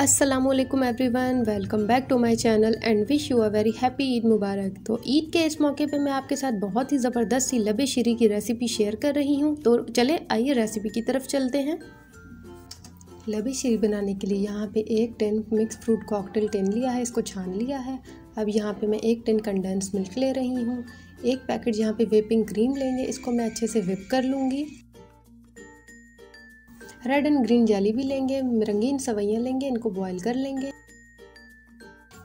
Aslam everyone welcome back to my channel and wish you a very happy Eid मुबारक तो ईद के इस मौके पे मैं आपके साथ बहुत ही ज़बरदस्त सी लबे शीरी की रेसिपी शेयर कर रही हूँ। तो चले, आइए रेसिपी की तरफ़ चलते हैं। लबे शीरी बनाने के लिए यहाँ पे एक tin mix fruit cocktail tin लिया है, इसको छान लिया है। अब यहाँ पे मैं एक टेन कंडेंस मिल्क ले रही हूँ। एक पैकेट यहाँ पे वेपिंग क्रीम लेंगे, इसको मैं अच्छे से विप कर लूँगी। रेड एंड ग्रीन जेली भी लेंगे, रंगीन सवैयाँ लेंगे, इनको बॉईल कर लेंगे।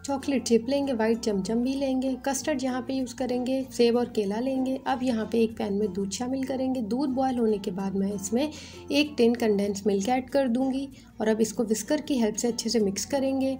चॉकलेट चिप लेंगे वाइट चमचम भी लेंगे। कस्टर्ड यहाँ पे यूज़ करेंगे, सेब और केला लेंगे। अब यहाँ पे एक पैन में दूध शामिल करेंगे। दूध बॉयल होने के बाद मैं इसमें एक टेन कंडेंस मिल्क ऐड कर दूँगी और अब इसको विस्कर की हेल्प से अच्छे से मिक्स करेंगे।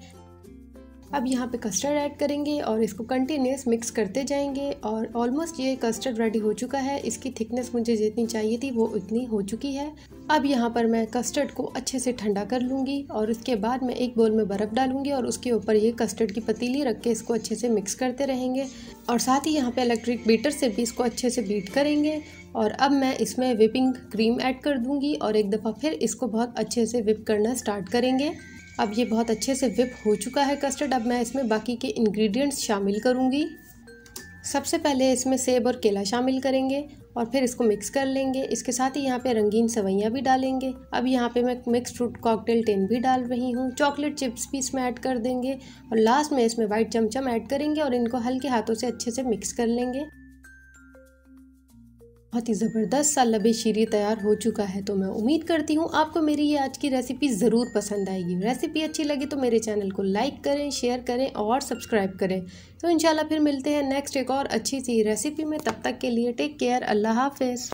अब यहाँ पे कस्टर्ड ऐड करेंगे और इसको कंटिन्यूस मिक्स करते जाएँगे और ऑलमोस्ट ये कस्टर्ड रेडी हो चुका है। इसकी थिकनेस मुझे जितनी चाहिए थी वो इतनी हो चुकी है। अब यहाँ पर मैं कस्टर्ड को अच्छे से ठंडा कर लूँगी और उसके बाद मैं एक बोल में बर्फ़ डालूँगी और उसके ऊपर ये कस्टर्ड की पतीली रख के इसको अच्छे से मिक्स करते रहेंगे। और साथ ही यहाँ पर इलेक्ट्रिक बीटर से भी इसको अच्छे से बीट करेंगे। और अब मैं इसमें विपिंग क्रीम ऐड कर दूँगी और एक दफ़ा फिर इसको बहुत अच्छे से विप करना स्टार्ट करेंगे। अब ये बहुत अच्छे से विप हो चुका है कस्टर्ड अब मैं इसमें बाकी के इंग्रेडिएंट्स शामिल करूँगी। सबसे पहले इसमें सेब और केला शामिल करेंगे और फिर इसको मिक्स कर लेंगे। इसके साथ ही यहाँ पे रंगीन सवैयाँ भी डालेंगे। अब यहाँ पे मैं मिक्स फ्रूट कॉकटेल टेन भी डाल रही हूँ। चॉकलेट चिप्स भी इसमें ऐड कर देंगे और लास्ट में इसमें वाइट चमचम ऐड करेंगे और इनको हल्के हाथों से अच्छे से मिक्स कर लेंगे। बहुत ही ज़बरदस्त सा लबे शीरी तैयार हो चुका है तो मैं उम्मीद करती हूँ आपको मेरी ये आज की रेसिपी ज़रूर पसंद आएगी। रेसिपी अच्छी लगी तो मेरे चैनल को लाइक करें शेयर करें और सब्सक्राइब करें। तो इंशाल्लाह फिर मिलते हैं नेक्स्ट एक और अच्छी सी रेसिपी में, तब तक के लिए टेक केयर अल्लाह हाफिज़।